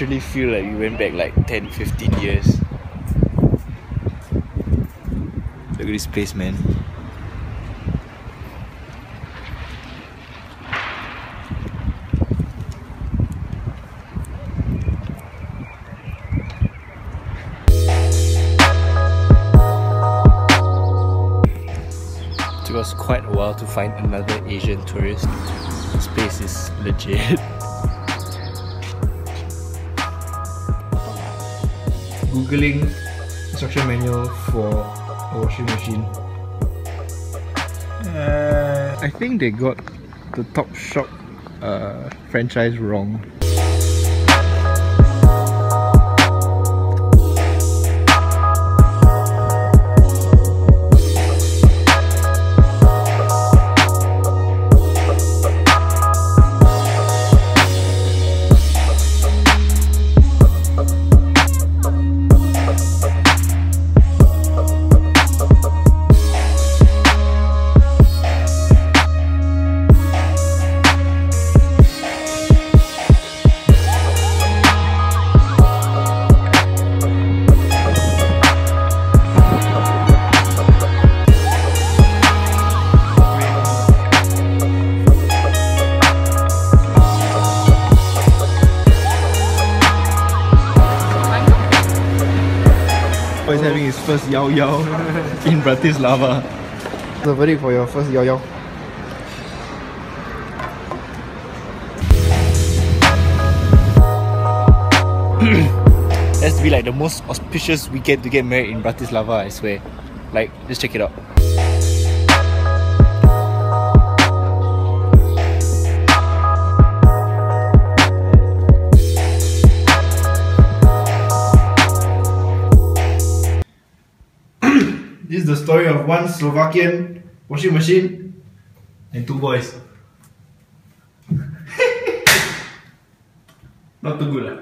literally feel like we went back like 10, 15 years. Look at this place, man. It took us quite a while to find another Asian tourist. This place is legit. Googling instruction manual for a washing machine. Uh, I think they got the Top Shop uh, franchise wrong. Boy is having his first Yao Yao in Bratislava. The verdict for your first Yao Yao. That's to be like the most auspicious weekend to get married in Bratislava, I swear. Like, just check it out. This is the story of one Slovakian washing machine and two boys. Not too good, lah.